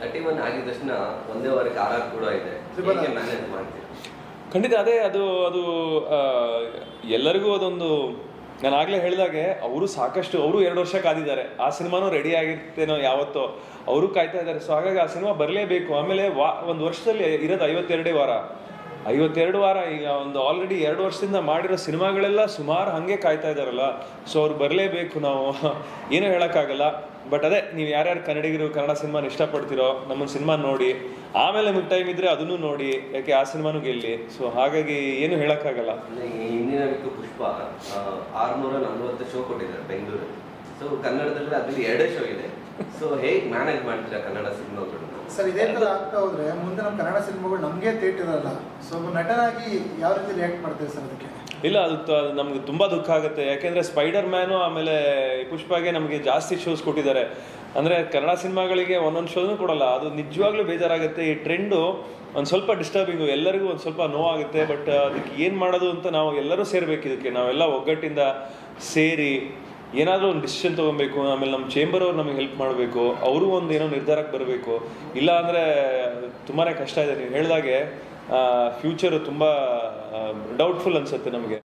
Thirty one ಆಗಿದ ತಕ್ಷಣ ಒಂದೇ ವಾರಕ್ಕೆ ಆರ್ ಆರ್ ಕೂಡ ಇದೆ. ಮ್ಯಾನೇಜ್ ಮಾಡ್ತೀರಾ? ಖಂಡಿತ ಅದೇ ಅದು ಅದು ಆ, ಎಲ್ಲರಿಗೂ ಅದೊಂದು ನಾನು ಆಗಲೇ ಹೇಳಿದಾಗೆ ಅವರು ಸಾಕಷ್ಟು ಅವರು ಎರಡು ವರ್ಷ ಕಾದಿದ್ದಾರೆ. ಆ ಸಿನಿಮಾನು ರೆಡಿ ಆಗಿರ್ತೇನೋ ಯಾವತ್ತೋ. ಅವರು ಕಾಯ್ತಾ ಇದ್ದಾರೆ. ಸೊ ಹಾಗಾಗಿ ಆ ಸಿನಿಮಾ ಬರಲೇಬೇಕು. ಆಮೇಲೆ ವಾ ಒಂದು ವರ್ಷದಲ್ಲಿ ಇರೋದು ಐವತ್ತೆರಡೇ ವಾರ. ಐವತ್ತೆರಡು ವಾರ ಈಗ ಒಂದು ಆಲ್ರೆಡಿ ಎರಡು ವರ್ಷದಿಂದ ಮಾಡಿರೋ ಸಿನಿಮಾಗಳೆಲ್ಲ ಸುಮಾರು ಹಾಗೆ ಕಾಯ್ತಾ ಇದ್ದಾರಲ್ಲ ಸೊ ಅವ್ರು ಬರಲೇಬೇಕು ನಾವು. ಏನೂ ಹೇಳೋಕ್ಕಾಗಲ್ಲ. ಬಟ್ ಅದೇ, ನೀವು ಯಾರ್ಯಾರು ಕನ್ನಡಿಗರು ಕನ್ನಡ ಸಿನಿಮಾನ ಇಷ್ಟಪಡ್ತಿರೋ ನಮ್ಮ ಸಿನಿಮಾ ನೋಡಿ. ಆಮೇಲೆ ನಿಮ್ಗೆ ಟೈಮ್ ಇದ್ರೆ ಅದನ್ನು ನೋಡಿ. ಯಾಕೆ ಆ ಸಿನಿಮಾನು ಗೆಲ್ಲಿ. ಸೊ ಹಾಗಾಗಿ ಏನು ಹೇಳೋಕ್ಕಾಗಲ್ಲ. ಹಿಂದಿನ ಪುಷ್ಪ ಆರ್ನೂರ ನಲ್ವತ್ತು ಶೋ ಕೊಟ್ಟಿದ್ದಾರೆ ಬೆಂಗಳೂರು ಸೊ ಕನ್ನಡದಲ್ಲಿ ಅದ್ರಲ್ಲಿ ಎರಡೇ ಶೋ ಇದೆ. ಸೊ ಹೇಗೆ ಮ್ಯಾನೇಜ್ ಮಾಡ್ತೀರಾ ಕನ್ನಡ ಸಿನಿಮಾಗಳು ಸರ್ ಇದೇ ಥರ ಆಗ್ತಾ ಹೋದ್ರೆ ಮುಂದೆ ನಮ್ಮ ಕನ್ನಡ ಸಿನಿಮಾಗಳು ನಮಗೆ ಥಿಯೇಟರ್ ಇರಲ್ಲ ಸೊ ನಟನಾಗಿ ಯಾವ ರೀತಿ ರಿಯಾಕ್ಟ್ ಮಾಡ್ತೀವಿ ಸರ್ ಅದಕ್ಕೆ? ಇಲ್ಲ ಅದು ನಮ್ಗೆ ತುಂಬಾ ದುಃಖ ಆಗುತ್ತೆ. ಯಾಕೆಂದ್ರೆ ಸ್ಪೈಡರ್ ಮ್ಯಾನು ಆಮೇಲೆ ಪುಷ್ಪಾಗೆ ನಮಗೆ ಜಾಸ್ತಿ ಶೋಸ್ ಕೊಟ್ಟಿದ್ದಾರೆ. ಅಂದ್ರೆ ಕನ್ನಡ ಸಿನಿಮಾಗಳಿಗೆ ಒಂದೊಂದು ಶೋನು ಕೊಡಲ್ಲ. ಅದು ನಿಜವಾಗ್ಲೂ ಬೇಜಾರಾಗುತ್ತೆ. ಈ ಟ್ರೆಂಡು ಒಂದು ಸ್ವಲ್ಪ ಡಿಸ್ಟರ್ಬಿಂಗ್ ಎಲ್ಲರಿಗೂ ಒಂದು ಸ್ವಲ್ಪ ನೋವಾಗುತ್ತೆ. ಬಟ್ ಅದಕ್ಕೆ ಏನು ಮಾಡೋದು ಅಂತ ನಾವು ಎಲ್ಲರೂ ಸೇರ್ಬೇಕು ಇದಕ್ಕೆ. ನಾವೆಲ್ಲ ಒಗ್ಗಟ್ಟಿಂದ ಸೇರಿ ಏನಾದರೂ ಒಂದು ಡಿಸಿಷನ್ ತೊಗೊಬೇಕು, ಆಮೇಲೆ ನಮ್ಮ ಚೇಂಬರ್ ಅವ್ರು ನಮಗೆ ಹೆಲ್ಪ್ ಮಾಡಬೇಕು, ಅವರು ಒಂದು ಏನೋ ನಿರ್ಧಾರಕ್ಕೆ ಬರಬೇಕು. ಇಲ್ಲ ಅಂದರೆ ತುಂಬಾ ಕಷ್ಟ ಇದೆ. ನೀವು ಹೇಳಿದಾಗೆ ಫ್ಯೂಚರ್ ತುಂಬ ಡೌಟ್ಫುಲ್ ಅನ್ಸುತ್ತೆ ನಮಗೆ.